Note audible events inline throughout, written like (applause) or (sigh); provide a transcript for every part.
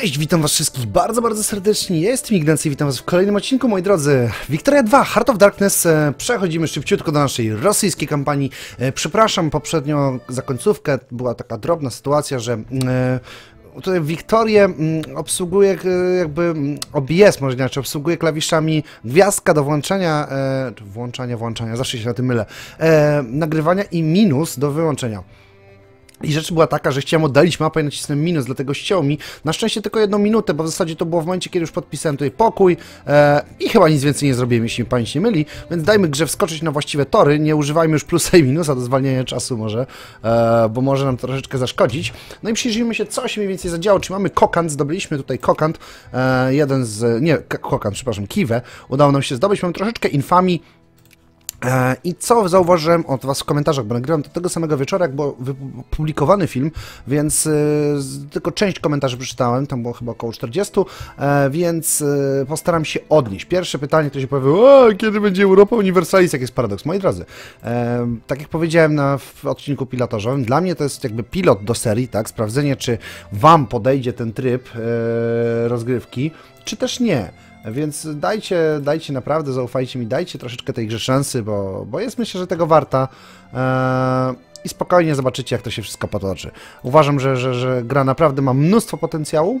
Cześć, witam was wszystkich bardzo, bardzo serdecznie. Ja jestem Ignacy i witam was w kolejnym odcinku, moi drodzy. Wiktoria 2, Heart of Darkness. E, Przechodzimy szybciutko do naszej rosyjskiej kampanii. E, Przepraszam, poprzednio za końcówkę była taka drobna sytuacja, że e, tutaj Wiktorię obsługuje jakby OBS, może inaczej, obsługuje klawiszami gwiazdka do włączania, czy włączania, włączania, zawsze się na tym mylę, nagrywania i minus do wyłączenia. I rzecz była taka, że chciałem oddalić mapę i nacisnąłem minus, dlatego ściął mi. Na szczęście tylko jedną minutę, bo w zasadzie to było w momencie, kiedy już podpisałem tutaj pokój e, i chyba nic więcej nie zrobiłem, jeśli mi pamięć nie myli, więc dajmy grze wskoczyć na właściwe tory, nie używajmy już plusa i minusa do zwalniania czasu może, e, bo może nam troszeczkę zaszkodzić. No i przyjrzyjmy się, co się mniej więcej zadziało, czy mamy kokant, zdobyliśmy tutaj kokant, e, jeden z, nie, kokant, przepraszam, kiwę, udało nam się zdobyć, mamy troszeczkę infamii, E, I co zauważyłem od Was w komentarzach, bo nagrywam do tego samego wieczora, jak był publikowany film, więc y, tylko część komentarzy przeczytałem, tam było chyba około 40, e, więc postaram się odnieść. Pierwsze pytanie, które się pojawiło, kiedy będzie Europa Universalis, jak jest paradoks? Moi drodzy, e, tak jak powiedziałem na, w odcinku pilotażowym, dla mnie to jest jakby pilot do serii, tak, sprawdzenie, czy Wam podejdzie ten tryb rozgrywki, czy też nie. Więc dajcie, dajcie naprawdę, zaufajcie mi, dajcie troszeczkę tej grze szansy, bo, bo jest myślę, że tego warta. Eee, I spokojnie zobaczycie, jak to się wszystko potoczy. Uważam, że, że, że gra naprawdę ma mnóstwo potencjału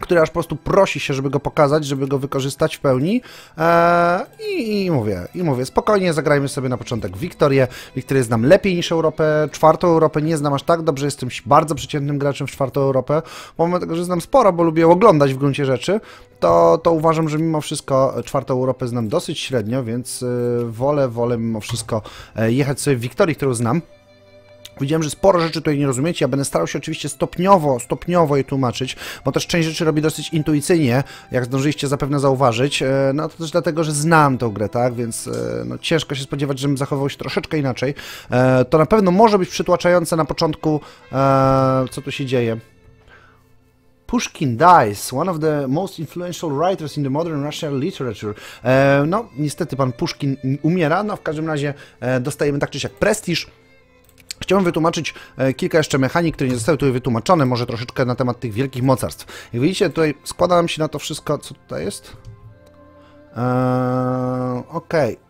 który aż po prostu prosi się, żeby go pokazać, żeby go wykorzystać w pełni. Eee, i, I mówię, i mówię, spokojnie zagrajmy sobie na początek Wiktorię. Wiktorię znam lepiej niż Europę, czwartą Europę nie znam aż tak dobrze, jestem bardzo przeciętnym graczem w czwartą Europę. Pomimo tego, że znam sporo, bo lubię oglądać w gruncie rzeczy, to, to uważam, że mimo wszystko czwartą Europę znam dosyć średnio, więc yy, wolę, wolę mimo wszystko e, jechać sobie w Wiktorii, którą znam. Widziałem, że sporo rzeczy tutaj nie rozumiecie. Ja będę starał się oczywiście stopniowo, stopniowo je tłumaczyć, bo też część rzeczy robię dosyć intuicyjnie, jak zdążyliście zapewne zauważyć. E, no to też dlatego, że znam tę grę, tak? Więc e, no, ciężko się spodziewać, żebym zachował się troszeczkę inaczej. E, to na pewno może być przytłaczające na początku, co tu się dzieje. Pushkin dies, one of the most influential writers in the modern Russian literature. no, niestety pan Pushkin umiera, no w każdym razie dostajemy tak czy siak prestiż, Chciałbym wytłumaczyć e, kilka jeszcze mechanik, które nie zostały tutaj wytłumaczone, może troszeczkę na temat tych wielkich mocarstw. Jak widzicie, tutaj składa nam się na to wszystko, co tutaj jest. Eee, Okej. Okay.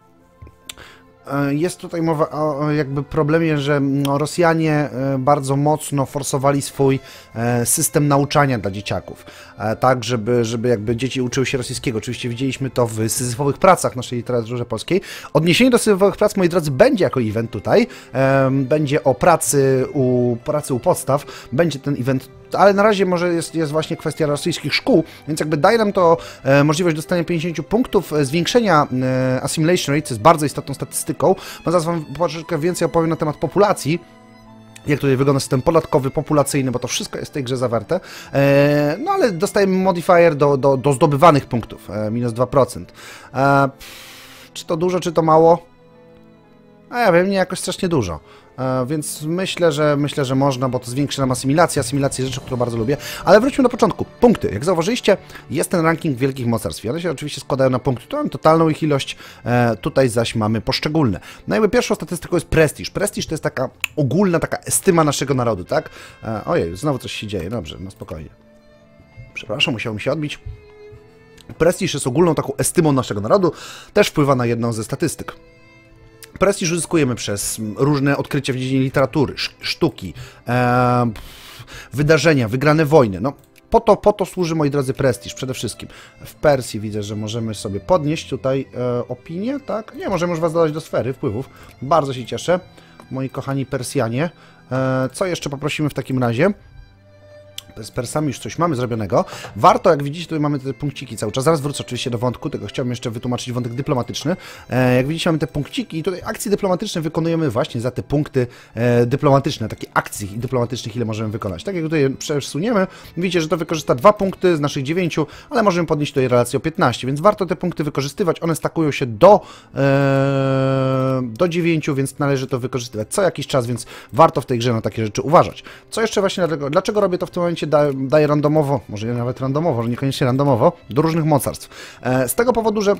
E, jest tutaj mowa o jakby problemie, że no, Rosjanie e, bardzo mocno forsowali swój e, system nauczania dla dzieciaków, tak, żeby, żeby jakby dzieci uczyły się rosyjskiego. Oczywiście widzieliśmy to w syzyfowych pracach naszej literaturze polskiej. Odniesienie do syzyfowych prac, moi drodzy, będzie jako event tutaj. Będzie o pracy u, pracy u podstaw. Będzie ten event ale na razie może jest, jest właśnie kwestia rosyjskich szkół, więc jakby daje nam to e, możliwość dostania 50 punktów, e, zwiększenia e, assimilation rate, co jest bardzo istotną statystyką, bo zaraz Wam troszeczkę więcej opowiem na temat populacji, jak tutaj wygląda system podatkowy, populacyjny, bo to wszystko jest w tej grze zawarte. E, no ale dostajemy modifier do, do, do zdobywanych punktów, e, minus 2%. E, czy to dużo, czy to mało? A ja wiem, nie jakoś strasznie dużo. E, więc myślę, że myślę, że można, bo to zwiększy nam asymilację, asymilację rzeczy, którą bardzo lubię. Ale wróćmy do początku. Punkty. Jak zauważyliście, jest ten ranking wielkich mocarstw. One się oczywiście składają na punkty. Tu mamy totalną ich ilość, e, tutaj zaś mamy poszczególne. No jakby pierwszą statystyką jest prestiż. Prestiż to jest taka ogólna, taka estyma naszego narodu, tak? E, ojej, znowu coś się dzieje. Dobrze, no spokojnie. Przepraszam, musiał mi się odbić. Prestiż jest ogólną taką estymą naszego narodu, też wpływa na jedną ze statystyk. Prestiż uzyskujemy przez różne odkrycia w dziedzinie literatury, sztuki, e, wydarzenia, wygrane wojny. No, po to, po to służy, moi drodzy, prestiż przede wszystkim. W Persji widzę, że możemy sobie podnieść tutaj e, opinię, tak? Nie, możemy już Was dodać do sfery wpływów. Bardzo się cieszę, moi kochani Persjanie. E, co jeszcze poprosimy w takim razie? Z Persami już coś mamy zrobionego. Warto, jak widzicie, tutaj mamy te punkciki cały czas. Zaraz wrócę oczywiście do wątku, tego chciałbym jeszcze wytłumaczyć wątek dyplomatyczny. E, jak widzicie, mamy te punkciki i tutaj akcje dyplomatyczne wykonujemy właśnie za te punkty e, dyplomatyczne, takie akcji dyplomatycznych, ile możemy wykonać. Tak jak tutaj przesuniemy, widzicie, że to wykorzysta dwa punkty z naszych dziewięciu, ale możemy podnieść tutaj relację o 15, więc warto te punkty wykorzystywać. One stakują się do, e, do 9, więc należy to wykorzystywać co jakiś czas, więc warto w tej grze na takie rzeczy uważać. Co jeszcze właśnie dlatego, dlaczego robię to w tym momencie daje randomowo, może nie nawet randomowo, że niekoniecznie randomowo, do różnych mocarstw. E, z tego powodu, że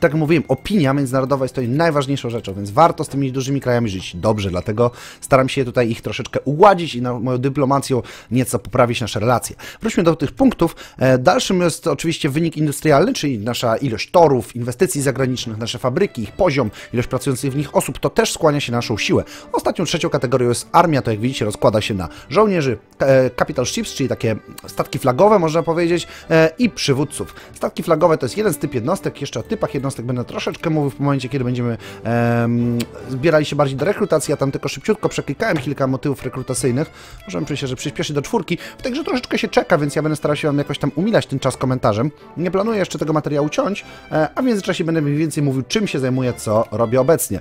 tak jak mówiłem, opinia międzynarodowa jest tutaj najważniejszą rzeczą, więc warto z tymi dużymi krajami żyć dobrze, dlatego staram się tutaj ich troszeczkę ugładzić i na moją dyplomacją nieco poprawić nasze relacje. Wróćmy do tych punktów. E, dalszym jest oczywiście wynik industrialny, czyli nasza ilość torów, inwestycji zagranicznych, nasze fabryki, ich poziom, ilość pracujących w nich osób, to też skłania się naszą siłę. Ostatnią trzecią kategorią jest armia, to jak widzicie rozkłada się na żołnierzy, e, capital ships, czyli takie statki flagowe można powiedzieć e, i przywódców. Statki flagowe to jest jeden z typ jednostek, jeszcze o typach jednostek jednostek będę troszeczkę mówił w momencie, kiedy będziemy um, zbierali się bardziej do rekrutacji. Ja tam tylko szybciutko przeklikałem kilka motywów rekrutacyjnych. Możemy przejść, że przyspieszy do czwórki. Także troszeczkę się czeka, więc ja będę starał się Wam jakoś tam umilać ten czas komentarzem. Nie planuję jeszcze tego materiału ciąć, e, a w międzyczasie będę mniej więcej mówił, czym się zajmuję, co robię obecnie.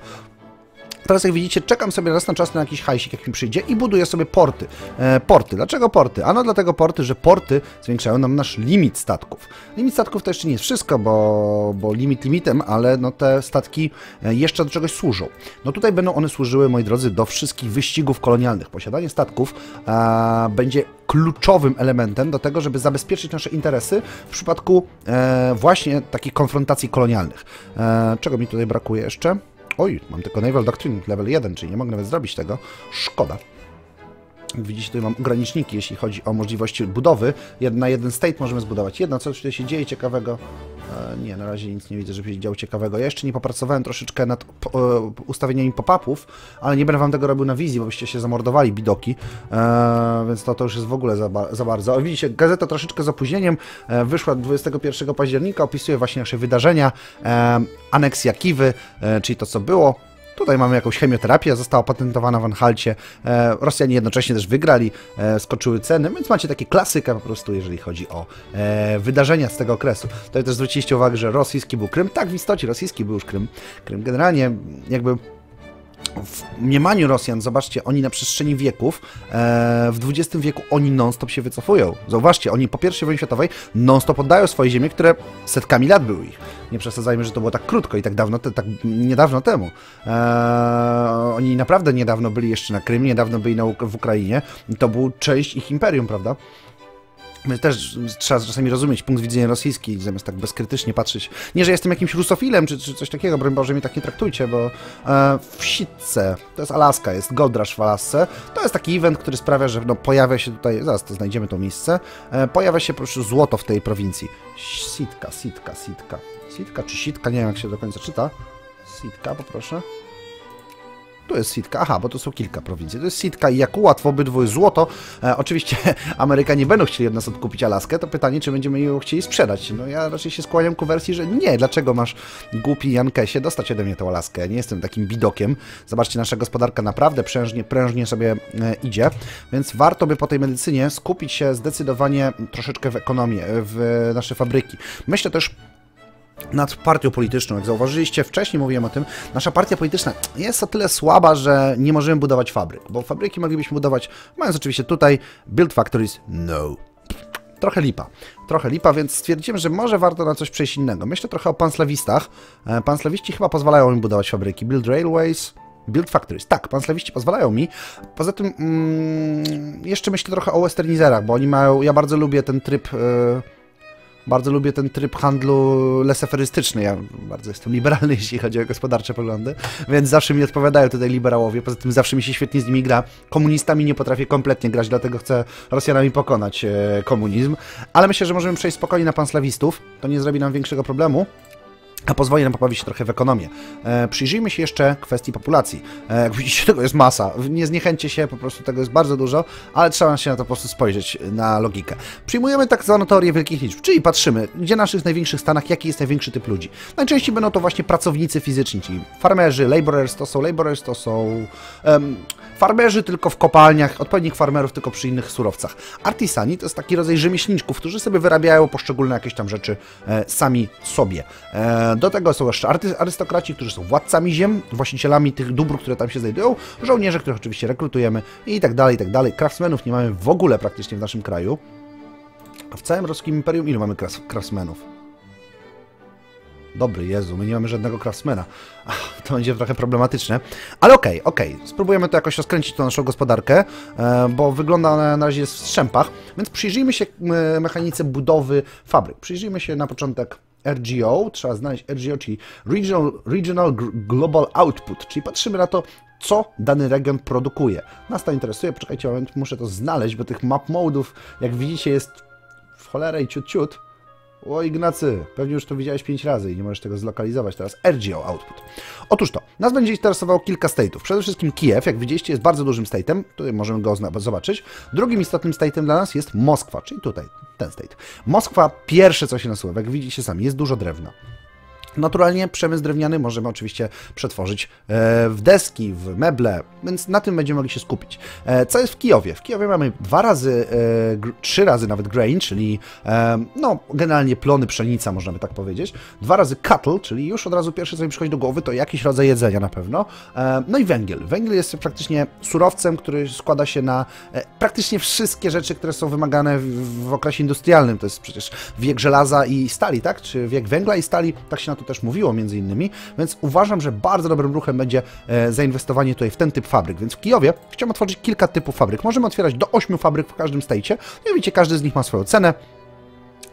Teraz jak widzicie, czekam sobie raz na czas na jakiś hajsik, jak mi przyjdzie i buduję sobie porty. E, porty. Dlaczego porty? Ano dlatego porty, że porty zwiększają nam nasz limit statków. Limit statków to jeszcze nie jest wszystko, bo, bo limit limitem, ale no te statki e, jeszcze do czegoś służą. No tutaj będą one służyły, moi drodzy, do wszystkich wyścigów kolonialnych. Posiadanie statków e, będzie kluczowym elementem do tego, żeby zabezpieczyć nasze interesy w przypadku e, właśnie takich konfrontacji kolonialnych. E, czego mi tutaj brakuje jeszcze? Oj, mam tylko Naval Doctrine level 1, czyli nie mogę nawet zrobić tego. Szkoda. Widzicie, tutaj mam ograniczniki, jeśli chodzi o możliwości budowy. na jeden state możemy zbudować jedno. Co tutaj się dzieje ciekawego? E, nie, na razie nic nie widzę, żeby się działo ciekawego. Ja jeszcze nie popracowałem troszeczkę nad e, ustawieniami pop-upów, ale nie będę wam tego robił na wizji, bo byście się zamordowali, bidoki. E, więc to, to już jest w ogóle za, za bardzo. O, widzicie, gazeta troszeczkę z opóźnieniem wyszła 21 października, opisuje właśnie nasze wydarzenia, aneksja Kiwy, czyli to, co było. Tutaj mamy jakąś chemioterapię, została patentowana w Anhalcie. E, Rosjanie jednocześnie też wygrali, e, skoczyły ceny, więc macie takie klasykę po prostu, jeżeli chodzi o e, wydarzenia z tego okresu. Tutaj też zwróciliście uwagę, że rosyjski był Krym. Tak, w istocie rosyjski był już Krym. Krym generalnie jakby w mniemaniu Rosjan, zobaczcie, oni na przestrzeni wieków, e, w XX wieku oni non-stop się wycofują. Zauważcie, oni po I wojnie światowej non-stop oddają swoje ziemie, które setkami lat były ich. Nie przesadzajmy, że to było tak krótko i tak dawno, te, tak niedawno temu. E, oni naprawdę niedawno byli jeszcze na Krymie, niedawno byli na, w Ukrainie. To był część ich imperium, prawda? My też trzeba czasami rozumieć punkt widzenia rosyjski, zamiast tak bezkrytycznie patrzeć. Nie, że jestem jakimś rusofilem, czy, czy coś takiego, broń Boże, mnie tak nie traktujcie, bo e, w Sitce, to jest Alaska, jest Gold Rush w Alasce, to jest taki event, który sprawia, że no, pojawia się tutaj, zaraz to znajdziemy to miejsce, e, pojawia się po prostu złoto w tej prowincji. Sitka, sitka, sitka. Sitka czy sitka, nie wiem jak się do końca czyta. Sitka, poproszę. Tu jest Sitka, aha, bo to są kilka prowincji. To jest Sitka i jak łatwo obydwu złoto. E, oczywiście (laughs) Amerykanie będą chcieli od nas odkupić Alaskę, to pytanie, czy będziemy ją chcieli sprzedać. No ja raczej się skłaniam ku wersji, że nie. Dlaczego masz głupi Jankesie dostać ode mnie tę Alaskę? Nie jestem takim bidokiem. Zobaczcie, nasza gospodarka naprawdę prężnie, prężnie sobie e, idzie, więc warto by po tej medycynie skupić się zdecydowanie troszeczkę w ekonomię, w nasze fabryki. Myślę też nad partią polityczną. Jak zauważyliście, wcześniej mówiłem o tym, nasza partia polityczna jest o tyle słaba, że nie możemy budować fabryk, bo fabryki moglibyśmy budować, mając oczywiście tutaj build factories, no. Trochę lipa. Trochę lipa, więc stwierdziłem, że może warto na coś przejść innego. Myślę trochę o panslawistach. E, panslawiści chyba pozwalają mi budować fabryki. Build railways, Build Factories. Tak, panslawiści pozwalają mi. Poza tym mm, jeszcze myślę trochę o westernizerach, bo oni mają... Ja bardzo lubię ten tryb... Yy, bardzo lubię ten tryb handlu leseferystyczny. Ja bardzo jestem liberalny, (laughs) jeśli chodzi o gospodarcze poglądy, więc zawsze mi odpowiadają tutaj liberałowie. Poza tym zawsze mi się świetnie z nimi gra. Komunistami nie potrafię kompletnie grać, dlatego chcę Rosjanami pokonać e, komunizm. Ale myślę, że możemy przejść spokojnie na panslawistów. To nie zrobi nam większego problemu a pozwoli nam poprawić się trochę w ekonomię. E, przyjrzyjmy się jeszcze kwestii populacji. E, jak widzicie, tego jest masa. Nie zniechęćcie się, po prostu tego jest bardzo dużo, ale trzeba się na to po prostu spojrzeć, na logikę. Przyjmujemy tak zwaną teorię wielkich liczb, czyli patrzymy, gdzie naszych największych stanach, jaki jest największy typ ludzi. Najczęściej będą to właśnie pracownicy fizyczni, czyli farmerzy, laborers to są, laborers to są... Um, Farmerzy tylko w kopalniach, odpowiednich farmerów tylko przy innych surowcach. Artisani to jest taki rodzaj rzemieślniczków, którzy sobie wyrabiają poszczególne jakieś tam rzeczy e, sami sobie. E, do tego są jeszcze arystokraci, którzy są władcami ziem, właścicielami tych dóbr, które tam się znajdują, żołnierze, których oczywiście rekrutujemy i tak dalej, i tak dalej. Craftsmenów nie mamy w ogóle praktycznie w naszym kraju. A w całym Roskim Imperium ilu mamy craftsmenów? Dobry Jezu, my nie mamy żadnego craftsmana. Ach, to będzie trochę problematyczne. Ale okej, okay, okej. Okay. Spróbujemy to jakoś rozkręcić, tą naszą gospodarkę, e, bo wygląda ona na razie jest w strzępach. Więc przyjrzyjmy się e, mechanice budowy fabryk. Przyjrzyjmy się na początek RGO, trzeba znaleźć RGO, czyli Regional, Regional Global Output, czyli patrzymy na to, co dany region produkuje. Nas to interesuje, poczekajcie moment, muszę to znaleźć, bo tych map modów, jak widzicie, jest w cholerę i ciut ciut. O Ignacy, pewnie już to widziałeś 5 razy i nie możesz tego zlokalizować teraz. RGO Output. Otóż to, nas będzie interesowało kilka state'ów. Przede wszystkim Kijów, jak widzieliście, jest bardzo dużym state'em. Tutaj możemy go zobaczyć. Drugim istotnym state'em dla nas jest Moskwa, czyli tutaj, ten state. Moskwa, pierwsze co się nasuwa, jak widzicie sami, jest dużo drewna. Naturalnie przemysł drewniany możemy oczywiście przetworzyć e, w deski, w meble, więc na tym będziemy mogli się skupić. E, co jest w Kijowie? W Kijowie mamy dwa razy, e, trzy razy nawet grain, czyli no generalnie plony, pszenica, możemy tak powiedzieć. Dwa razy cattle, czyli już od razu pierwsze, co mi przychodzi do głowy, to jakiś rodzaj jedzenia na pewno. No i węgiel. Węgiel jest praktycznie surowcem, który składa się na praktycznie wszystkie rzeczy, które są wymagane w okresie industrialnym. To jest przecież wiek żelaza i stali, tak? Czy wiek węgla i stali, tak się na to też mówiło między innymi, więc uważam, że bardzo dobrym ruchem będzie e, zainwestowanie tutaj w ten typ fabryk, więc w Kijowie chciałem otworzyć kilka typów fabryk. Możemy otwierać do 8 fabryk w każdym stejcie, i widzicie, każdy z nich ma swoją cenę,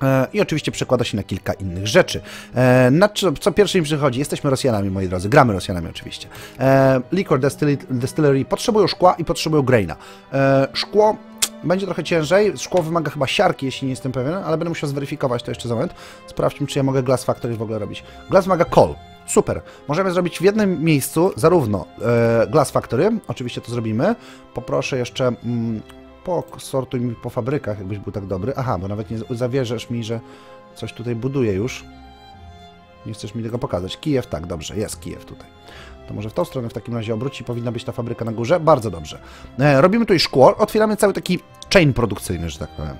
e, i oczywiście przekłada się na kilka innych rzeczy. E, na co, co pierwsze mi przychodzi? Jesteśmy Rosjanami, moi drodzy. Gramy Rosjanami oczywiście. Liquor Distillery potrzebują szkła i potrzebują graina. Szkło będzie trochę ciężej. Szkło wymaga chyba siarki, jeśli nie jestem pewien, ale będę musiał zweryfikować to jeszcze za moment. Sprawdźmy, czy ja mogę Glass Factory w ogóle robić. Glass wymaga call. Super. Możemy zrobić w jednym miejscu zarówno e, Glass Factory, oczywiście to zrobimy. Poproszę jeszcze... Mm, sortuj mi po fabrykach, jakbyś był tak dobry. Aha, bo nawet nie zawierzesz mi, że coś tutaj buduje już. Nie chcesz mi tego pokazać. Kijew, tak, dobrze, jest Kijew tutaj. To może w tą stronę w takim razie obróci, powinna być ta fabryka na górze. Bardzo dobrze. E, robimy tutaj szkło, otwieramy cały taki chain produkcyjny, że tak powiem.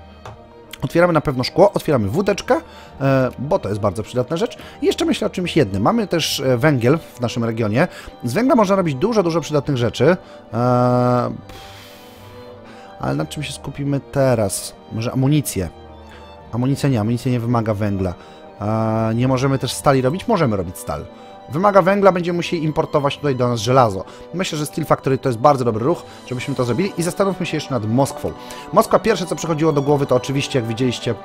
Otwieramy na pewno szkło, otwieramy wódeczkę, e, bo to jest bardzo przydatna rzecz. I jeszcze myślę o czymś jednym. Mamy też e, węgiel w naszym regionie. Z węgla można robić dużo, dużo przydatnych rzeczy. Ale nad czym się skupimy teraz? Może amunicję. Amunicja nie, amunicja nie wymaga węgla. Nie możemy też stali robić? Możemy robić stal. Wymaga węgla, będziemy musieli importować tutaj do nas żelazo. Myślę, że Steel Factory to jest bardzo dobry ruch, żebyśmy to zrobili i zastanówmy się jeszcze nad Moskwą. Moskwa pierwsze, co przychodziło do głowy, to oczywiście, jak widzieliście,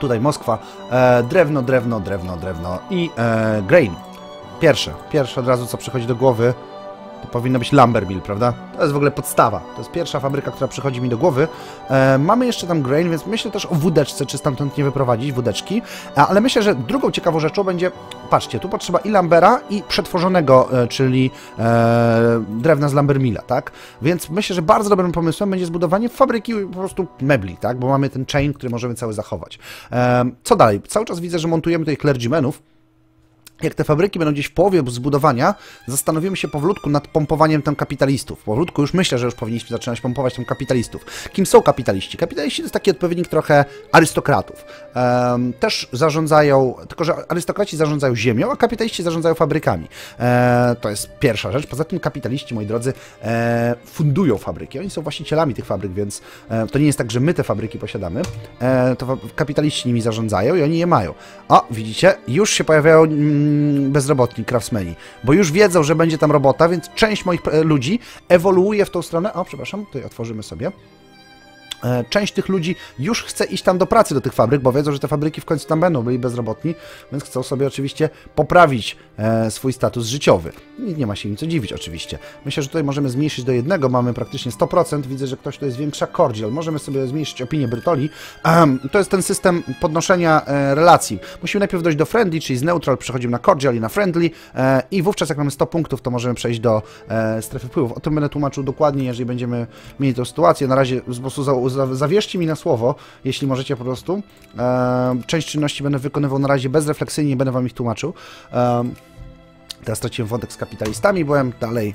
tutaj Moskwa, e, drewno, drewno, drewno, drewno i e, grain. Pierwsze, pierwsze od razu, co przychodzi do głowy, to powinno być Lumber Mill, prawda? To jest w ogóle podstawa. To jest pierwsza fabryka, która przychodzi mi do głowy. E, mamy jeszcze tam grain, więc myślę też o wódeczce, czy stamtąd nie wyprowadzić wódeczki. E, ale myślę, że drugą ciekawą rzeczą będzie, patrzcie, tu potrzeba i Lambera, i przetworzonego, e, czyli e, drewna z Lumber Milla, tak? Więc myślę, że bardzo dobrym pomysłem będzie zbudowanie fabryki po prostu mebli, tak? Bo mamy ten chain, który możemy cały zachować. E, co dalej? Cały czas widzę, że montujemy tutaj clergymenów jak te fabryki będą gdzieś w połowie zbudowania, zastanowimy się powolutku nad pompowaniem tam kapitalistów. Powolutku już myślę, że już powinniśmy zaczynać pompować tam kapitalistów. Kim są kapitaliści? Kapitaliści to jest taki odpowiednik trochę arystokratów. Um, też zarządzają, tylko że arystokraci zarządzają ziemią, a kapitaliści zarządzają fabrykami. E, to jest pierwsza rzecz. Poza tym kapitaliści, moi drodzy, e, fundują fabryki. Oni są właścicielami tych fabryk, więc e, to nie jest tak, że my te fabryki posiadamy. E, to kapitaliści nimi zarządzają i oni je mają. O, widzicie, już się pojawiają mm, bezrobotni, craftsmeni, bo już wiedzą, że będzie tam robota, więc część moich e, ludzi ewoluuje w tą stronę. O, przepraszam, tutaj otworzymy sobie. E, część tych ludzi już chce iść tam do pracy, do tych fabryk, bo wiedzą, że te fabryki w końcu tam będą, byli bezrobotni, więc chcą sobie oczywiście poprawić e, swój status życiowy. I nie ma się im co dziwić oczywiście. Myślę, że tutaj możemy zmniejszyć do jednego, mamy praktycznie 100%, widzę, że ktoś tu jest większa cordial, możemy sobie zmniejszyć opinię Brytoli. to jest ten system podnoszenia e, relacji. Musimy najpierw dojść do friendly, czyli z neutral przechodzimy na cordial i na friendly i wówczas jak mamy 100 punktów, to możemy przejść do strefy wpływów. O tym będę tłumaczył dokładnie, jeżeli będziemy mieli tę sytuację. Na razie po prostu zawierzcie mi na słowo, jeśli możecie po prostu. E, część czynności będę wykonywał na razie bezrefleksyjnie, nie będę wam ich tłumaczył. E, teraz straciłem wątek z kapitalistami, byłem dalej.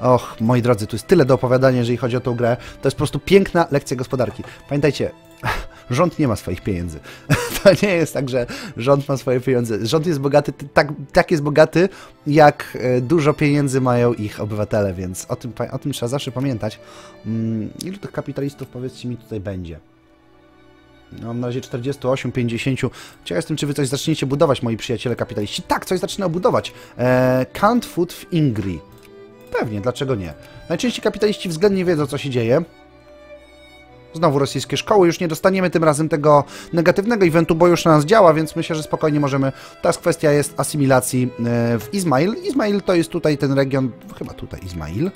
Och, moi drodzy, tu jest tyle do opowiadania, jeżeli chodzi o tą grę. To jest po prostu piękna lekcja gospodarki. Pamiętajcie, rząd nie ma swoich pieniędzy. (laughs) To nie jest tak, że rząd ma swoje pieniądze. Rząd jest bogaty, tak, tak jest bogaty, jak e, dużo pieniędzy mają ich obywatele, więc o tym, o tym trzeba zawsze pamiętać. Mm, ilu tych kapitalistów, powiedzcie mi, tutaj będzie? No, mam na razie 48, 50. Ciekaw jestem, czy wy coś zaczniecie budować, moi przyjaciele kapitaliści. Tak, coś zaczynają budować. Eee, Food w Ingri. Pewnie, dlaczego nie? Najczęściej kapitaliści względnie wiedzą, co się dzieje. Znowu rosyjskie szkoły. Już nie dostaniemy tym razem tego negatywnego eventu, bo już na nas działa, więc myślę, że spokojnie możemy. Teraz kwestia jest asymilacji e, w Izmail. Izmail to jest tutaj ten region, chyba tutaj Izmail.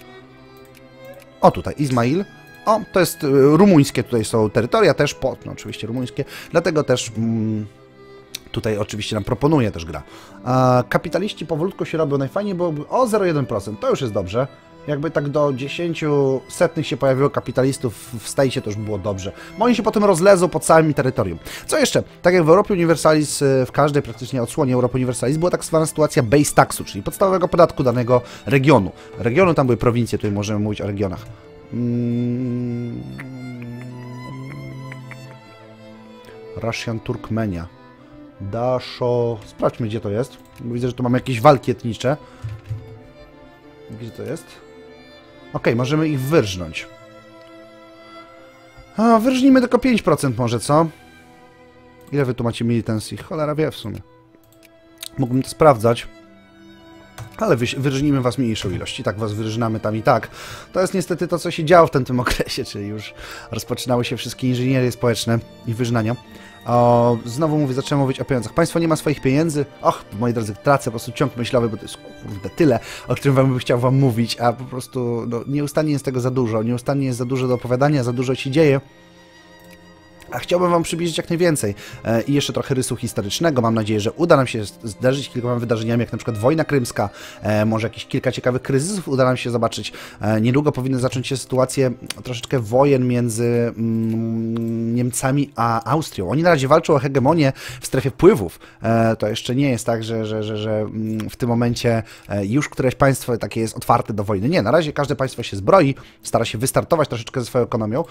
O, tutaj Izmail. O, to jest e, rumuńskie, tutaj są terytoria też, po, no oczywiście rumuńskie, dlatego też mm, tutaj oczywiście nam proponuje też gra. A kapitaliści powolutku się robią najfajniej, bo o 0,1%, to już jest dobrze. Jakby tak do 10 setnych się pojawiło kapitalistów w Stajcie, to już było dobrze. Bo oni się potem rozlezą po całym terytorium. Co jeszcze? Tak jak w Europie Universalis, e, w każdej praktycznie odsłonie Europy Universalis, była tak zwana sytuacja base taxu, czyli podstawowego podatku danego regionu. Regionu, tam były prowincje, tutaj możemy mówić o regionach. Mm. Russian Turkmenia. Dasho... Sprawdźmy, gdzie to jest. Widzę, że tu mamy jakieś walki etnicze. Gdzie to jest? Ok, możemy ich wyrżnąć. A, wyrżnijmy tylko 5% może, co? Ile wy tu macie militancji? Cholera wie w sumie. Mógłbym to sprawdzać. Ale wyrżnijmy was mniejszą ilość. I tak was wyrżnamy tam i tak. To jest niestety to, co się działo w tym, tym (laughs) okresie, czyli już rozpoczynały się wszystkie inżynierie społeczne i wyżynania. O, znowu mówię, zacząłem mówić o pieniądzach. Państwo nie ma swoich pieniędzy? Och, moi drodzy, tracę po prostu ciąg myślowy, bo to jest kurde tyle, o którym wam bym chciał wam mówić, a po prostu no, nieustannie jest tego za dużo. Nieustannie jest za dużo do opowiadania, za dużo się dzieje. A chciałbym Wam przybliżyć jak najwięcej. E, I jeszcze trochę rysu historycznego. Mam nadzieję, że uda nam się zderzyć kilkoma wydarzeniami, jak na przykład wojna krymska, e, może jakieś kilka ciekawych kryzysów uda nam się zobaczyć. E, niedługo powinny zacząć się sytuacje troszeczkę wojen między mm, Niemcami a Austrią. Oni na razie walczą o hegemonię w strefie wpływów. To jeszcze nie jest tak, że, że, że, że mm, w tym momencie już któreś państwo takie jest otwarte do wojny. Nie, na razie każde państwo się zbroi, stara się wystartować troszeczkę ze swoją ekonomią.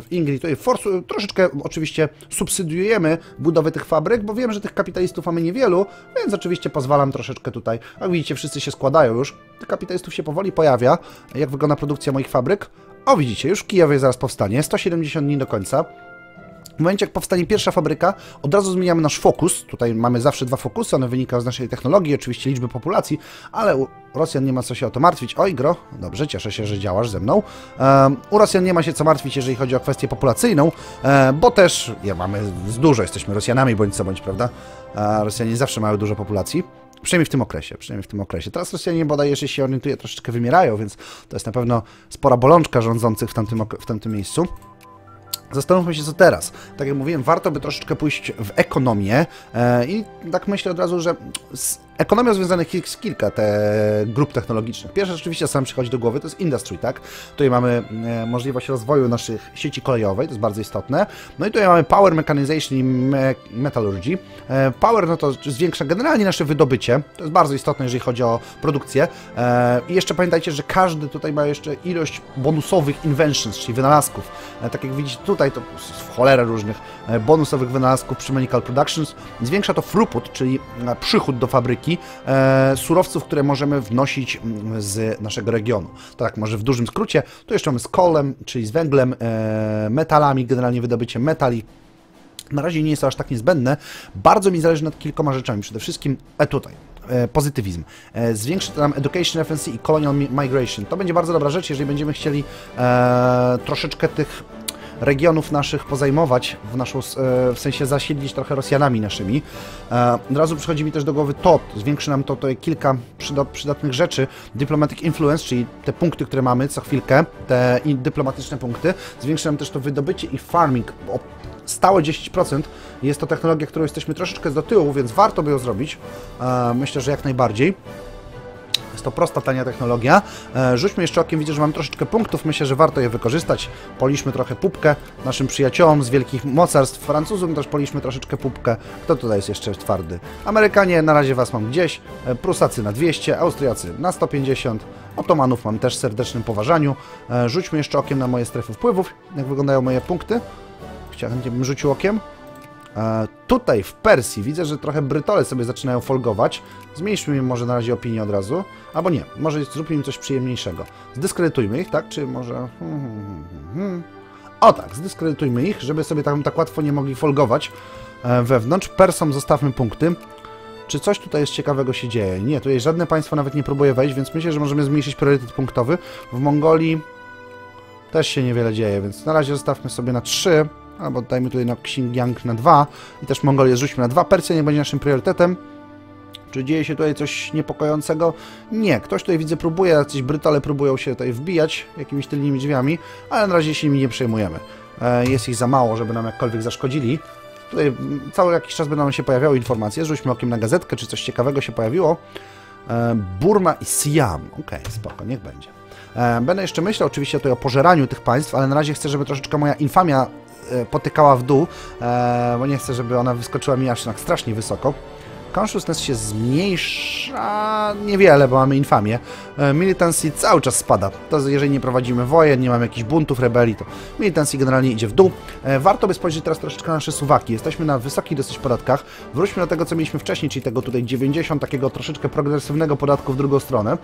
W Ingrid tutaj forsu, troszeczkę oczywiście subsydiujemy budowę tych fabryk, bo wiem, że tych kapitalistów mamy niewielu, więc oczywiście pozwalam troszeczkę tutaj. Jak widzicie, wszyscy się składają już. Tych kapitalistów się powoli pojawia. Jak wygląda produkcja moich fabryk? O, widzicie, już Kijowie zaraz powstanie. 170 dni do końca. W momencie, jak powstanie pierwsza fabryka, od razu zmieniamy nasz fokus. Tutaj mamy zawsze dwa fokusy, one wynikają z naszej technologii, oczywiście liczby populacji, ale u Rosjan nie ma co się o to martwić. Oj, gro, dobrze, cieszę się, że działasz ze mną. Um, u Rosjan nie ma się co martwić, jeżeli chodzi o kwestię populacyjną, um, bo też ja, mamy dużo, jesteśmy Rosjanami, bądź co bądź, prawda? Rosjanie zawsze mają dużo populacji. Przynajmniej w tym okresie, przynajmniej w tym okresie. Teraz Rosjanie bodaj, jeżeli się orientuję, troszeczkę wymierają, więc to jest na pewno spora bolączka rządzących w tamtym, w tamtym miejscu. Zastanówmy się, co teraz. Tak jak mówiłem, warto by troszeczkę pójść w ekonomię e, i tak myślę od razu, że z ekonomią związanych jest kilka te grup technologicznych. Pierwsza rzeczywiście sam przychodzi do głowy, to jest industry, tak? Tutaj mamy e, możliwość rozwoju naszych sieci kolejowej, to jest bardzo istotne. No i tutaj mamy power mechanization i me metallurgy. E, power, no to zwiększa generalnie nasze wydobycie, to jest bardzo istotne, jeżeli chodzi o produkcję. E, I jeszcze pamiętajcie, że każdy tutaj ma jeszcze ilość bonusowych inventions, czyli wynalazków. Tak jak widzicie tutaj, to w cholerę różnych bonusowych wynalazków przy Medical Productions. Zwiększa to throughput, czyli przychód do fabryki e, surowców, które możemy wnosić mm, z naszego regionu. Tak, może w dużym skrócie. Tu jeszcze mamy z kolem, czyli z węglem, metalami, generalnie wydobycie metali, na razie nie jest to aż tak niezbędne. Bardzo mi zależy nad kilkoma rzeczami. Przede wszystkim e, tutaj. E, pozytywizm. E, zwiększy to nam Education FNC i Colonial Migration. To będzie bardzo dobra rzecz, jeżeli będziemy chcieli e, troszeczkę tych regionów naszych pozajmować, w, naszą, e, w sensie zasiedlić trochę Rosjanami naszymi. E, od razu przychodzi mi też do głowy to, zwiększy nam to, to kilka przydatnych rzeczy. Diplomatic Influence, czyli te punkty, które mamy co chwilkę, te dyplomatyczne punkty, zwiększy nam też to wydobycie i farming o stałe 10%. Jest to technologia, którą jesteśmy troszeczkę do tyłu, więc warto by ją zrobić. E, myślę, że jak najbardziej. Jest to prosta, tania technologia. E, rzućmy jeszcze okiem, widzę, że mam troszeczkę punktów, myślę, że warto je wykorzystać. Poliśmy trochę pupkę naszym przyjaciołom z wielkich mocarstw. Francuzom też poliśmy troszeczkę pupkę. Kto tutaj jest jeszcze twardy? Amerykanie, na razie Was mam gdzieś. E, Prusacy na 200, Austriacy na 150. Otomanów mam też w serdecznym poważaniu. E, rzućmy jeszcze okiem na moje strefy wpływów, jak wyglądają moje punkty. Chciałem, bym rzucił okiem. E, tutaj w Persji widzę, że trochę Brytole sobie zaczynają folgować. Zmniejszmy im może na razie opinię od razu. Albo nie, może zróbmy im coś przyjemniejszego. Zdyskredytujmy ich, tak? Czy może... O tak, zdyskredytujmy ich, żeby sobie tam tak łatwo nie mogli folgować e, wewnątrz. Persom zostawmy punkty. Czy coś tutaj jest ciekawego się dzieje? Nie, tutaj żadne państwo nawet nie próbuje wejść, więc myślę, że możemy zmniejszyć priorytet punktowy. W Mongolii też się niewiele dzieje, więc na razie zostawmy sobie na 3, albo dajmy tutaj na Xinjiang na 2 i też Mongolię zrzućmy na 2. Persja nie będzie naszym priorytetem. Czy dzieje się tutaj coś niepokojącego? Nie. Ktoś tutaj widzę próbuje, jacyś Brytole próbują się tutaj wbijać jakimiś tylnymi drzwiami, ale na razie się nimi nie przejmujemy. E, jest ich za mało, żeby nam jakkolwiek zaszkodzili. Tutaj cały jakiś czas będą się pojawiały informacje. Rzućmy okiem na gazetkę, czy coś ciekawego się pojawiło. E, Burma i Siam. Okej, okay, spoko, niech będzie. E, będę jeszcze myślał oczywiście tutaj o pożeraniu tych państw, ale na razie chcę, żeby troszeczkę moja infamia potykała w dół, bo nie chcę, żeby ona wyskoczyła mi aż tak strasznie wysoko. Consciousness się zmniejsza niewiele, bo mamy infamię. E, militancy cały czas spada. To jeżeli nie prowadzimy wojen, nie mamy jakichś buntów, rebelii, to militancy generalnie idzie w dół. E, warto by spojrzeć teraz troszeczkę na nasze suwaki. Jesteśmy na wysokich dosyć podatkach. Wróćmy do tego, co mieliśmy wcześniej, czyli tego tutaj 90, takiego troszeczkę progresywnego podatku w drugą stronę.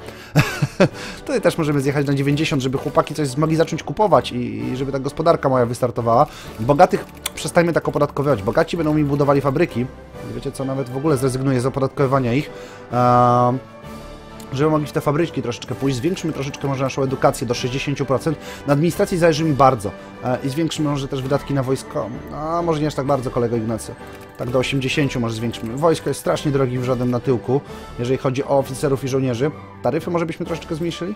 (laughs) tutaj też możemy zjechać na 90, żeby chłopaki coś mogli zacząć kupować i żeby ta gospodarka moja wystartowała. Bogatych przestajmy tak opodatkowywać. Bogaci będą mi budowali fabryki. Wiecie co, nawet w ogóle zrezygnuję z opodatkowania ich. Eee, żeby mogli w te fabryczki troszeczkę pójść, zwiększymy troszeczkę może naszą edukację do 60%. Na administracji zależy mi bardzo e, i zwiększymy może też wydatki na wojsko, a może nie aż tak bardzo, kolego Ignacy. Tak do 80 może zwiększymy. Wojsko jest strasznie drogim żadnym na tyłku, jeżeli chodzi o oficerów i żołnierzy. Taryfy może byśmy troszeczkę zmniejszyli?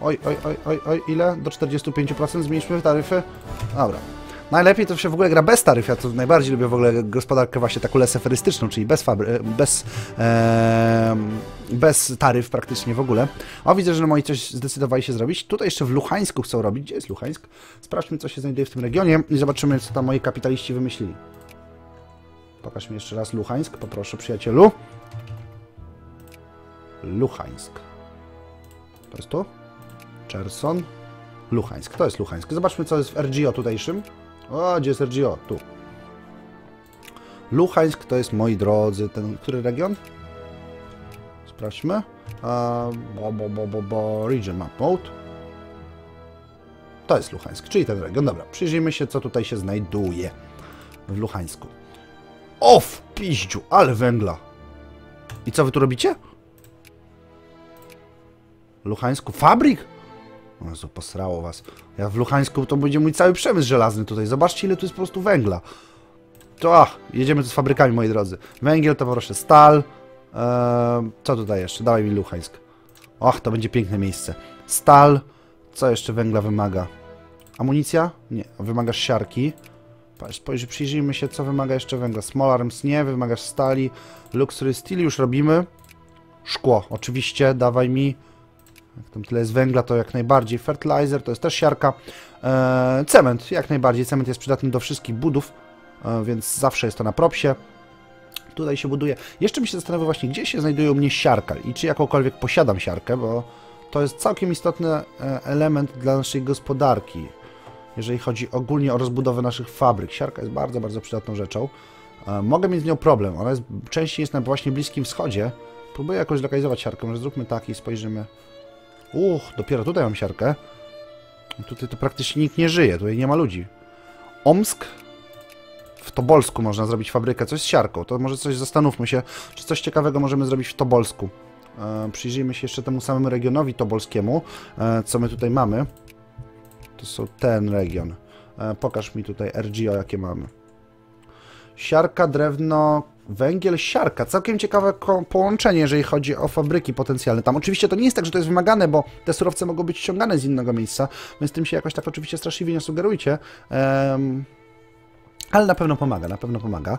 Oj, oj, oj, oj, oj, ile? Do 45% zmniejszymy taryfy? Dobra. Najlepiej to się w ogóle gra bez taryf. Ja to najbardziej lubię w ogóle gospodarkę właśnie taką leseferystyczną, czyli bez, bez, e, bez taryf praktycznie w ogóle. O, widzę, że moi coś zdecydowali się zrobić. Tutaj jeszcze w Luchańsku chcą robić. Gdzie jest Luchańsk? Sprawdźmy, co się znajduje w tym regionie i zobaczymy, co tam moi kapitaliści wymyślili. Pokaż mi jeszcze raz Luchańsk, poproszę, przyjacielu. Luchańsk. To jest tu? Czerson. Luchańsk. To jest Luchańsk. Zobaczmy, co jest w RGO tutejszym. O, gdzie RGO? Tu. Luchańsk to jest, moi drodzy, ten, który region? Sprawdźmy. Uh, bo, bo, bo, bo, bo, region map mode. To jest Luchańsk, czyli ten region. Dobra, przyjrzyjmy się, co tutaj się znajduje w Luchańsku. O, piździu, ale węgla. I co wy tu robicie? Luchańsku fabryk? O Jezu, posrało was. Ja w Luchańsku to będzie mój cały przemysł żelazny tutaj. Zobaczcie, ile tu jest po prostu węgla. To ach, jedziemy tu z fabrykami, moi drodzy. Węgiel to proszę stal. Eee, co tutaj jeszcze? Dawaj mi Luchańsk. Och, to będzie piękne miejsce. Stal. Co jeszcze węgla wymaga? Amunicja? Nie. Wymagasz siarki. Spojrzyj, przyjrzyjmy się, co wymaga jeszcze węgla. Small arms nie, wymagasz stali. Luxury steel już robimy. Szkło, oczywiście, dawaj mi. Jak tam tyle jest węgla, to jak najbardziej. Fertilizer to jest też siarka. E, cement, jak najbardziej. Cement jest przydatny do wszystkich budów, e, więc zawsze jest to na propsie. Tutaj się buduje. Jeszcze mi się zastanawia właśnie, gdzie się znajduje u mnie siarka i czy jakąkolwiek posiadam siarkę, bo to jest całkiem istotny e, element dla naszej gospodarki, jeżeli chodzi ogólnie o rozbudowę naszych fabryk. Siarka jest bardzo, bardzo przydatną rzeczą. E, mogę mieć z nią problem. Ona jest, częściej jest na właśnie Bliskim Wschodzie. Próbuję jakoś zlokalizować siarkę. Może zróbmy tak i spojrzymy. Uch, dopiero tutaj mam siarkę. Tutaj to praktycznie nikt nie żyje, tutaj nie ma ludzi. Omsk? W Tobolsku można zrobić fabrykę, coś z siarką. To może coś zastanówmy się, czy coś ciekawego możemy zrobić w Tobolsku. E, przyjrzyjmy się jeszcze temu samemu regionowi tobolskiemu, e, co my tutaj mamy. To są ten region. E, pokaż mi tutaj RGO, jakie mamy. Siarka, drewno, Węgiel, siarka. Całkiem ciekawe połączenie, jeżeli chodzi o fabryki potencjalne. Tam oczywiście to nie jest tak, że to jest wymagane, bo te surowce mogą być ściągane z innego miejsca, więc tym się jakoś tak oczywiście straszliwie nie sugerujcie. Um, ale na pewno pomaga, na pewno pomaga.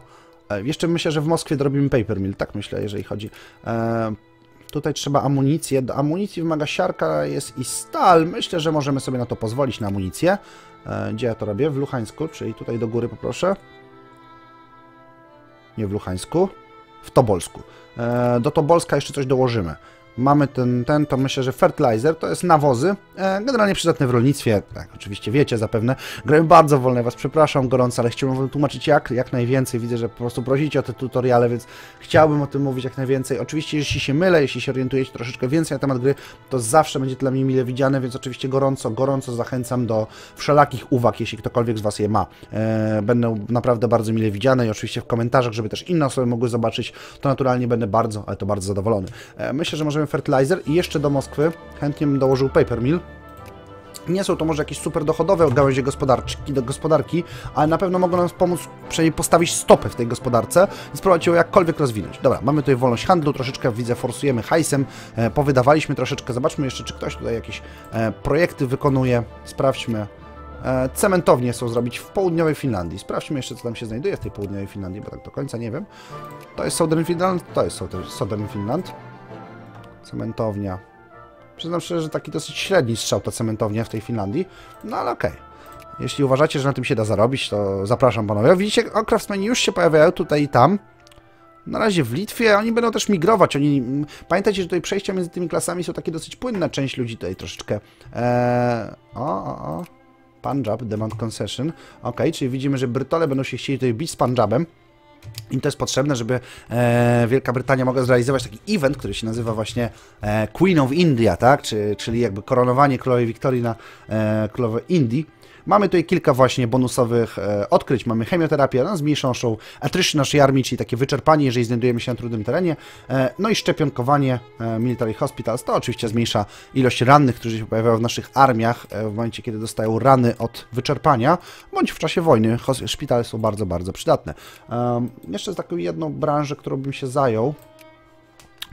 E, jeszcze myślę, że w Moskwie dorobimy paper mill, tak myślę, jeżeli chodzi. E, tutaj trzeba amunicję. Do amunicji wymaga siarka, jest i stal. Myślę, że możemy sobie na to pozwolić, na amunicję. E, gdzie ja to robię? W Luchańsku, czyli tutaj do góry poproszę nie w Luchańsku, w Tobolsku. E, do Tobolska jeszcze coś dołożymy mamy ten, ten, to myślę, że fertilizer to jest nawozy, e, generalnie przydatne w rolnictwie, tak, oczywiście wiecie zapewne. Grałem bardzo wolno, Was przepraszam gorąco, ale chciałbym Wam tłumaczyć jak, jak najwięcej. Widzę, że po prostu prosicie o te tutoriale, więc chciałbym o tym mówić jak najwięcej. Oczywiście, jeśli się mylę, jeśli się orientujecie troszeczkę więcej na temat gry, to zawsze będzie dla mnie mile widziane, więc oczywiście gorąco, gorąco zachęcam do wszelakich uwag, jeśli ktokolwiek z Was je ma. E, będę naprawdę bardzo mile widziane i oczywiście w komentarzach, żeby też inne osoby mogły zobaczyć, to naturalnie będę bardzo, ale to bardzo zadowolony. E, myślę, że możemy fertilizer i jeszcze do Moskwy chętnie bym dołożył paper mill. Nie są to może jakieś super dochodowe gałęzie gospodarki, gospodarki, ale na pewno mogą nam pomóc przynajmniej postawić stopę w tej gospodarce i spróbować ją jakkolwiek rozwinąć. Dobra, mamy tutaj wolność handlu, troszeczkę widzę, forsujemy hajsem, e, powydawaliśmy troszeczkę. Zobaczmy jeszcze, czy ktoś tutaj jakieś e, projekty wykonuje. Sprawdźmy. E, cementownie są zrobić w południowej Finlandii. Sprawdźmy jeszcze, co tam się znajduje w tej południowej Finlandii, bo tak do końca nie wiem. To jest Southern Finland? To jest Southern Finland. Cementownia. Przyznam szczerze, że taki dosyć średni strzał ta cementownia w tej Finlandii, no ale okej. Okay. Jeśli uważacie, że na tym się da zarobić, to zapraszam panowie. Widzicie, o, craftsmeni już się pojawiają tutaj i tam. Na razie w Litwie oni będą też migrować. Oni, pamiętajcie, że tutaj przejścia między tymi klasami są takie dosyć płynne. Część ludzi tutaj troszeczkę... Eee, o, o, o. Punjab, Demand Concession. Ok, czyli widzimy, że Brytole będą się chcieli tutaj bić z Punjabem. Im to jest potrzebne, żeby e, Wielka Brytania mogła zrealizować taki event, który się nazywa właśnie e, Queen of India, tak? Czy, czyli jakby koronowanie królowej Wiktorii na e, królowej Indii. Mamy tutaj kilka właśnie bonusowych e, odkryć. Mamy chemioterapię, no, zmniejszą attrition naszej armii, czyli takie wyczerpanie, jeżeli znajdujemy się na trudnym terenie. E, no i szczepionkowanie e, Military Hospitals, to oczywiście zmniejsza ilość rannych, którzy się pojawiają w naszych armiach w momencie, kiedy dostają rany od wyczerpania, bądź w czasie wojny. Szpitale są bardzo, bardzo przydatne. jeszcze z taką jedną branżę, którą bym się zajął,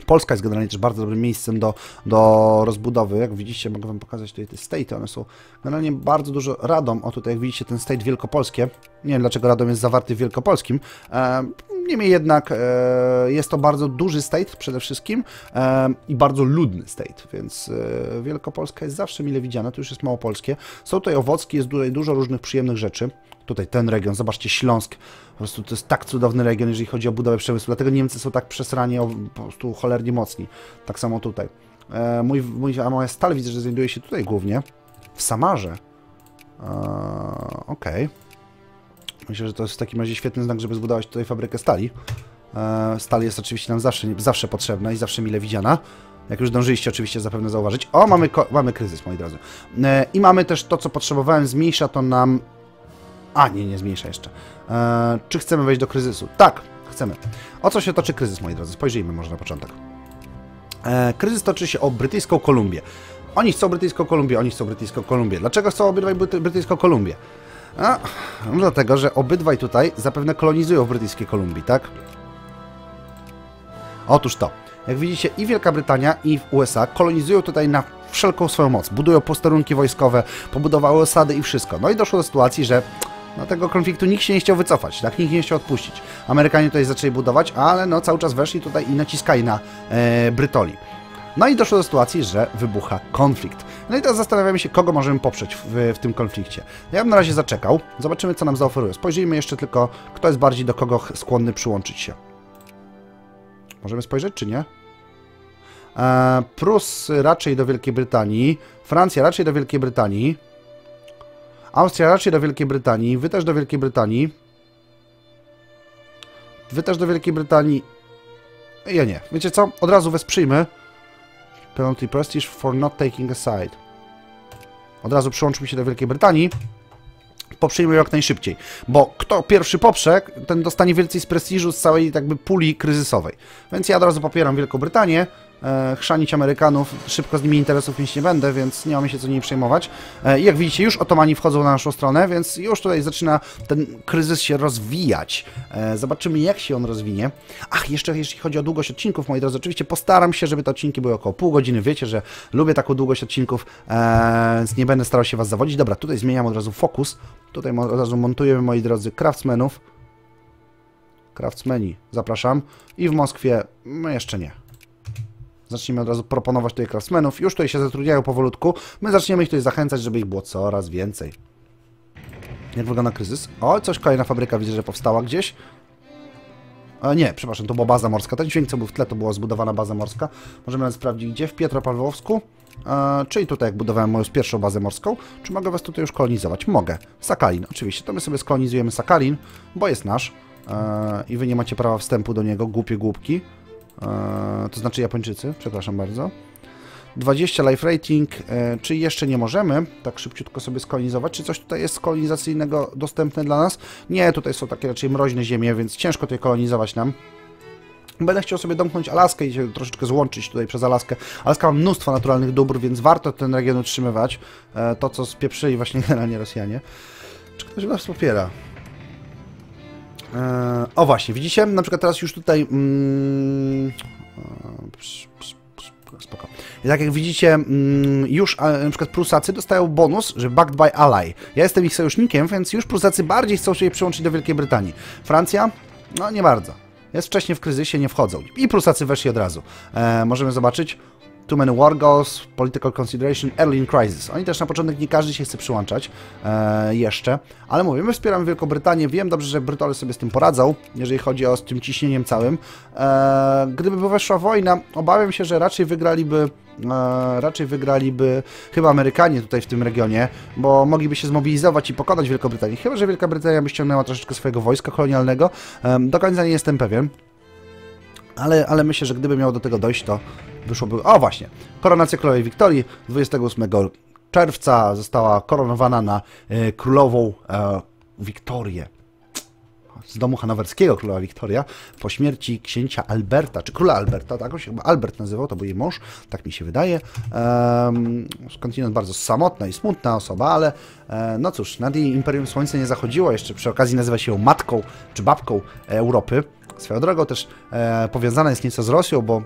Polska jest generalnie też bardzo dobrym miejscem do, do rozbudowy. Jak widzicie, mogę Wam pokazać tutaj te state, one są generalnie bardzo dużo Radom. O tutaj jak widzicie ten state wielkopolskie. Nie wiem dlaczego Radom jest zawarty w wielkopolskim. E, niemniej jednak e, jest to bardzo duży state przede wszystkim e, i bardzo ludny state, więc e, Wielkopolska jest zawsze mile widziana, to już jest małopolskie. Są tutaj owocki, jest tutaj dużo różnych przyjemnych rzeczy. Tutaj ten region, zobaczcie Śląsk, po prostu to jest tak cudowny region, jeżeli chodzi o budowę przemysłu, dlatego Niemcy są tak przesrani, po prostu cholernie mocni. Tak samo tutaj. E, mój, mój, a moja stal widzę, że znajduje się tutaj głównie, w Samarze. E, Okej. Okay. Myślę, że to jest w takim razie świetny znak, żeby zbudować tutaj fabrykę stali. E, stal jest oczywiście nam zawsze, zawsze potrzebna i zawsze mile widziana. Jak już dążyliście oczywiście zapewne zauważyć. O, mamy, mamy kryzys, moi drodzy. E, I mamy też to, co potrzebowałem. Zmniejsza to nam a, nie, nie zmniejsza jeszcze. Eee, czy chcemy wejść do kryzysu? Tak, chcemy. O co się toczy kryzys, moi drodzy? Spojrzyjmy może na początek. Eee, kryzys toczy się o Brytyjską Kolumbię. Oni chcą Brytyjską Kolumbię, oni chcą Brytyjską Kolumbię. Dlaczego chcą obydwaj Brytyjską Kolumbię? A, no dlatego, że obydwaj tutaj zapewne kolonizują w Brytyjskiej Kolumbii, tak? Otóż to. Jak widzicie, i Wielka Brytania, i USA kolonizują tutaj na wszelką swoją moc. Budują posterunki wojskowe, pobudowały osady i wszystko. No i doszło do sytuacji, że no, tego konfliktu nikt się nie chciał wycofać, tak? Nikt nie chciał odpuścić. Amerykanie tutaj zaczęli budować, ale no cały czas weszli tutaj i naciskali na e, Brytoli. No i doszło do sytuacji, że wybucha konflikt. No i teraz zastanawiamy się, kogo możemy poprzeć w, w tym konflikcie. Ja bym na razie zaczekał, zobaczymy co nam zaoferuje. Spojrzyjmy jeszcze tylko, kto jest bardziej do kogo skłonny przyłączyć się. Możemy spojrzeć, czy nie? E, Prus raczej do Wielkiej Brytanii, Francja raczej do Wielkiej Brytanii, Austria raczej do Wielkiej Brytanii, wy też do Wielkiej Brytanii, wy też do Wielkiej Brytanii, ja nie. Wiecie co? Od razu wesprzyjmy Penalty Prestige for not taking a side. Od razu przyłączmy się do Wielkiej Brytanii poprzyjmy jak najszybciej. Bo kto pierwszy poprze, ten dostanie więcej z prestiżu z całej jakby puli kryzysowej. Więc ja od razu popieram Wielką Brytanię, e, chrzanić Amerykanów, szybko z nimi interesów mieć nie będę, więc nie mamy się co nimi przejmować. E, jak widzicie, już Otomani wchodzą na naszą stronę, więc już tutaj zaczyna ten kryzys się rozwijać. E, zobaczymy, jak się on rozwinie. Ach, jeszcze jeśli chodzi o długość odcinków, moi drodzy, oczywiście postaram się, żeby te odcinki były około pół godziny. Wiecie, że lubię taką długość odcinków, e, więc nie będę starał się Was zawodzić. Dobra, tutaj zmieniam od razu fokus. Tutaj od razu montujemy, moi drodzy, craftsmenów. Craftsmeni, zapraszam. I w Moskwie, no jeszcze nie. Zacznijmy od razu proponować tutaj craftsmenów. Już tutaj się zatrudniają powolutku. My zaczniemy ich tutaj zachęcać, żeby ich było coraz więcej. Jak wygląda kryzys? O, coś, kolejna fabryka widzę, że powstała gdzieś. E, nie, przepraszam, to była baza morska. Ten dźwięk, co był w tle, to była zbudowana baza morska. Możemy nawet sprawdzić, gdzie? W Pietropawłowsku. E, czyli tutaj, jak budowałem moją pierwszą bazę morską. Czy mogę was tutaj już kolonizować? Mogę. Sakalin, oczywiście. To my sobie skolonizujemy Sakalin, bo jest nasz. E, I wy nie macie prawa wstępu do niego, głupie głupki. E, to znaczy Japończycy, przepraszam bardzo. 20 life rating, e, czy jeszcze nie możemy tak szybciutko sobie skolonizować? Czy coś tutaj jest kolonizacyjnego dostępne dla nas? Nie, tutaj są takie raczej mroźne ziemie, więc ciężko tutaj kolonizować nam. Będę chciał sobie domknąć Alaskę i się troszeczkę złączyć tutaj przez Alaskę. Alaska ma mnóstwo naturalnych dóbr, więc warto ten region utrzymywać. E, to, co spieprzyli właśnie (laughs) generalnie Rosjanie. Czy ktoś nas popiera? E, o właśnie, widzicie? Na przykład teraz już tutaj... Mm, spoko. I tak jak widzicie, mm, już na przykład Prusacy dostają bonus, że backed by ally. Ja jestem ich sojusznikiem, więc już Prusacy bardziej chcą się przyłączyć do Wielkiej Brytanii. Francja? No nie bardzo. Jest wcześniej w kryzysie, nie wchodzą. I Prusacy weszli od razu. E, możemy zobaczyć. Too many war goals, political consideration, early in crisis. Oni też na początek nie każdy się chce przyłączać e, jeszcze, ale mówię, my wspieramy Wielką Brytanię. Wiem dobrze, że Brytole sobie z tym poradzą, jeżeli chodzi o z tym ciśnieniem całym. E, gdyby weszła wojna, obawiam się, że raczej wygraliby e, raczej wygraliby chyba Amerykanie tutaj w tym regionie, bo mogliby się zmobilizować i pokonać Wielką Brytanię. Chyba, że Wielka Brytania by ściągnęła troszeczkę swojego wojska kolonialnego. E, do końca nie jestem pewien. Ale, ale myślę, że gdyby miało do tego dojść, to wyszłoby... O właśnie, koronacja królowej Wiktorii. 28 czerwca została koronowana na e, królową e, Wiktorię. Z domu hanowerskiego króla Wiktoria po śmierci księcia Alberta, czy króla Alberta, tak? On się chyba Albert nazywał, to był jej mąż, tak mi się wydaje. Um, skądinąd bardzo samotna i smutna osoba, ale e, no cóż, nad jej Imperium Słońce nie zachodziło, jeszcze przy okazji nazywa się ją matką czy babką Europy. Swoją drogą też e, powiązana jest nieco z Rosją, bo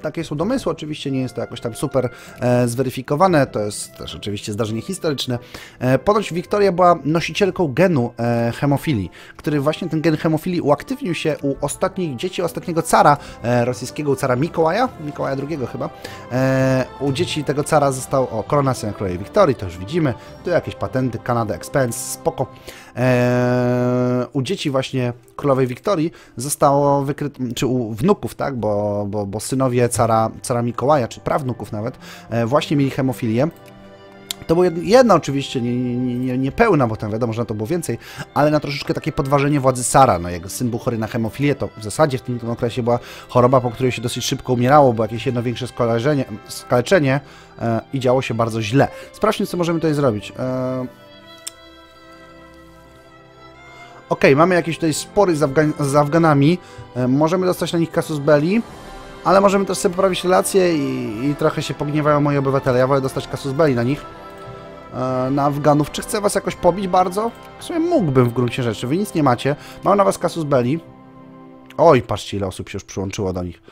takie są domysły, oczywiście nie jest to jakoś tam super e, zweryfikowane, to jest też oczywiście zdarzenie historyczne. E, ponoć Wiktoria była nosicielką genu e, hemofilii, który właśnie ten gen hemofilii uaktywnił się u ostatnich dzieci ostatniego cara e, rosyjskiego, cara Mikołaja, Mikołaja II chyba. E, u dzieci tego cara został, o, koronacja na królowej Wiktorii, to już widzimy, tu jakieś patenty, Canada Expense, spoko. E, u dzieci właśnie królowej Wiktorii zostało wykryte, czy u wnuków, tak, bo, bo, bo synowie cara, cara Mikołaja, czy prawnuków nawet, e, właśnie mieli hemofilię. To była jedna oczywiście, nie, nie, nie, bo tam wiadomo, że na to było więcej, ale na troszeczkę takie podważenie władzy Sara. No, jego syn był chory na hemofilię, to w zasadzie w tym, tym okresie była choroba, po której się dosyć szybko umierało, bo jakieś jedno większe skaleczenie, skaleczenie e, i działo się bardzo źle. Sprawdźmy, co możemy tutaj zrobić. E, Ok, mamy jakieś tutaj spory z, Afgan z Afganami. E, możemy dostać na nich kasus belli, ale możemy też sobie poprawić relacje i, i trochę się pogniewają moi obywatele. Ja wolę dostać kasus belli na nich. E, na Afganów. Czy chcę was jakoś pobić bardzo? W sumie mógłbym w gruncie rzeczy. Wy nic nie macie. Mam na was kasus belli. Oj, patrzcie ile osób się już przyłączyło do nich.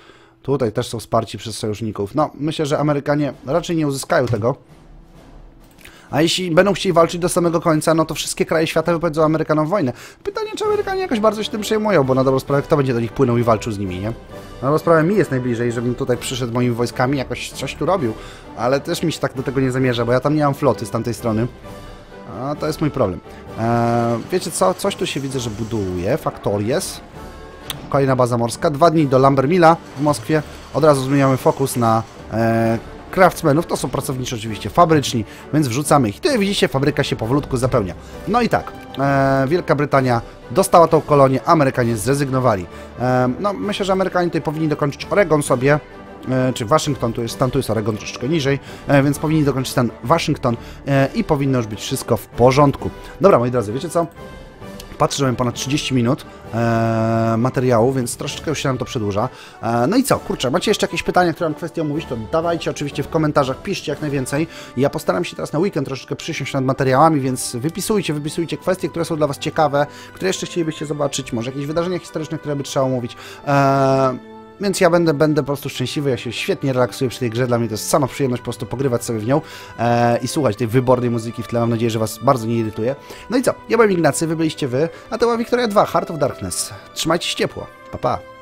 Tutaj też są wsparci przez sojuszników. No, myślę, że Amerykanie raczej nie uzyskają tego. A jeśli będą chcieli walczyć do samego końca, no to wszystkie kraje świata wypowiedzą Amerykanom wojnę. Pytanie, czy Amerykanie jakoś bardzo się tym przejmują, bo na dobrą sprawę kto będzie do nich płynął i walczył z nimi, nie? Na dobrą sprawę mi jest najbliżej, żebym tutaj przyszedł moimi wojskami, jakoś coś tu robił, ale też mi się tak do tego nie zamierza, bo ja tam nie mam floty z tamtej strony. A to jest mój problem. Eee, wiecie co? Coś tu się widzę, że buduje. Factories. Kolejna baza morska. Dwa dni do Lambermilla w Moskwie. Od razu zmieniamy fokus na e, craftsmenów, to są pracowniczy oczywiście fabryczni, więc wrzucamy ich. I tutaj widzicie, fabryka się powolutku zapełnia. No i tak, e, Wielka Brytania dostała tą kolonię, Amerykanie zrezygnowali. E, no, myślę, że Amerykanie tutaj powinni dokończyć Oregon sobie, e, czy Waszyngton, tu jest, stan tu jest Oregon troszeczkę niżej, e, więc powinni dokończyć stan Waszyngton e, i powinno już być wszystko w porządku. Dobra, moi drodzy, wiecie co? Patrzę, że mamy ponad 30 minut e, materiału, więc troszeczkę już się nam to przedłuża. E, no i co, kurczę, macie jeszcze jakieś pytania, które mam kwestię omówić, to dawajcie oczywiście w komentarzach, piszcie jak najwięcej. Ja postaram się teraz na weekend troszeczkę przysiąść nad materiałami, więc wypisujcie, wypisujcie kwestie, które są dla Was ciekawe, które jeszcze chcielibyście zobaczyć, może jakieś wydarzenia historyczne, które by trzeba omówić. E, więc ja będę, będę po prostu szczęśliwy, ja się świetnie relaksuję przy tej grze, dla mnie to jest sama przyjemność po prostu pogrywać sobie w nią e, i słuchać tej wybornej muzyki w tle, mam nadzieję, że Was bardzo nie irytuje. No i co, ja byłem Ignacy, wy byliście wy, a to była Wiktoria 2, Heart of Darkness. Trzymajcie się ciepło, pa pa!